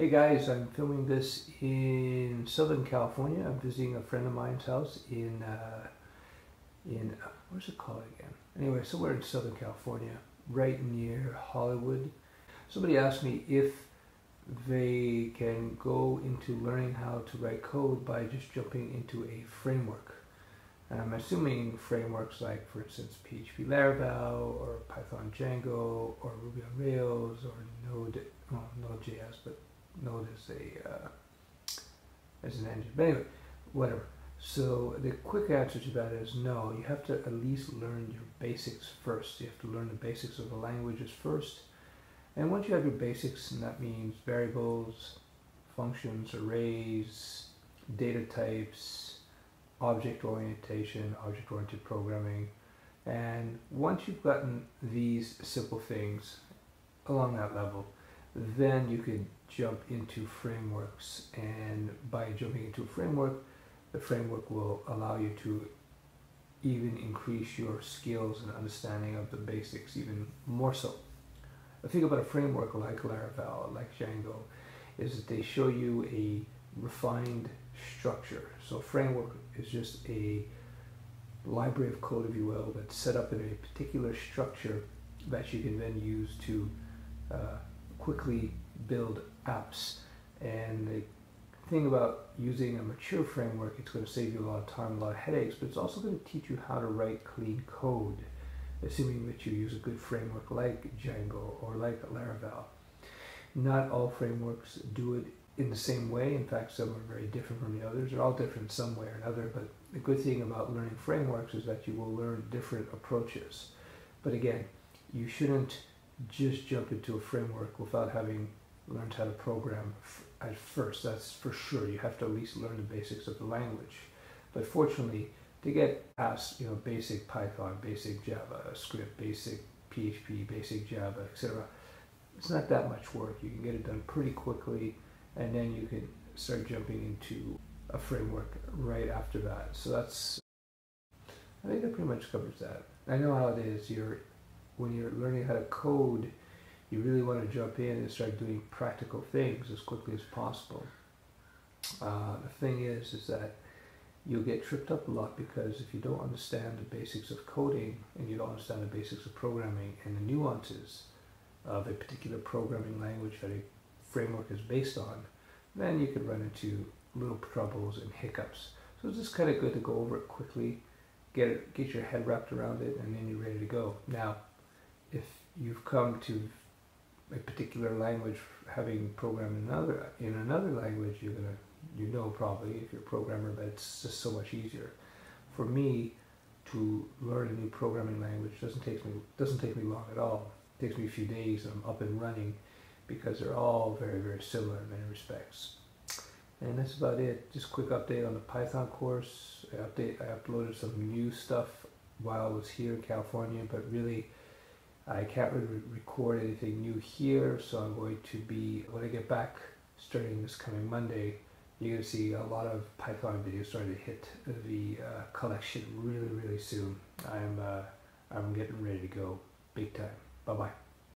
Hey guys, I'm filming this in Southern California. I'm visiting a friend of mine's house in, uh, in, uh, it called again? Anyway, somewhere in Southern California, right near Hollywood. Somebody asked me if they can go into learning how to write code by just jumping into a framework. And I'm assuming frameworks like, for instance, PHP Laravel or Python Django or Ruby on Rails or Node, well, Node.js, but As a uh, as an engine. But anyway, whatever. So the quick answer to that is no. You have to at least learn your basics first. You have to learn the basics of the languages first. And once you have your basics, and that means variables, functions, arrays, data types, object orientation, object-oriented programming, and once you've gotten these simple things along that level, then you can jump into frameworks. And by jumping into a framework, the framework will allow you to even increase your skills and understanding of the basics even more so. The thing about a framework like Laravel, like Django, is that they show you a refined structure. So framework is just a library of code, if you will, that's set up in a particular structure that you can then use to uh, quickly build apps. And the thing about using a mature framework, it's going to save you a lot of time, a lot of headaches, but it's also going to teach you how to write clean code, assuming that you use a good framework like Django or like Laravel. Not all frameworks do it in the same way. In fact, some are very different from the others. They're all different some way or another, but the good thing about learning frameworks is that you will learn different approaches. But again, you shouldn't just jump into a framework without having learned how to program at first. That's for sure. You have to at least learn the basics of the language. But fortunately, to get past you know basic Python, basic Java script, basic PHP, basic Java, etc., it's not that much work. You can get it done pretty quickly, and then you can start jumping into a framework right after that. So that's I think that pretty much covers that. I know how it is. You're when you're learning how to code, you really want to jump in and start doing practical things as quickly as possible. Uh, the thing is, is that you'll get tripped up a lot because if you don't understand the basics of coding and you don't understand the basics of programming and the nuances of a particular programming language that a framework is based on, then you can run into little troubles and hiccups. So it's just kind of good to go over it quickly, get it, get your head wrapped around it, and then you're ready to go. Now, if you've come to a particular language having programmed another in another language you're gonna you know probably if you're a programmer but it's just so much easier. For me to learn a new programming language doesn't take me doesn't take me long at all. It takes me a few days and I'm up and running because they're all very very similar in many respects. And that's about it. Just quick update on the Python course. I update I uploaded some new stuff while I was here in California but really I can't really record anything new here, so I'm going to be, when I get back starting this coming Monday, you're going to see a lot of Python videos starting to hit the uh, collection really, really soon. I'm, uh, I'm getting ready to go big time. Bye-bye.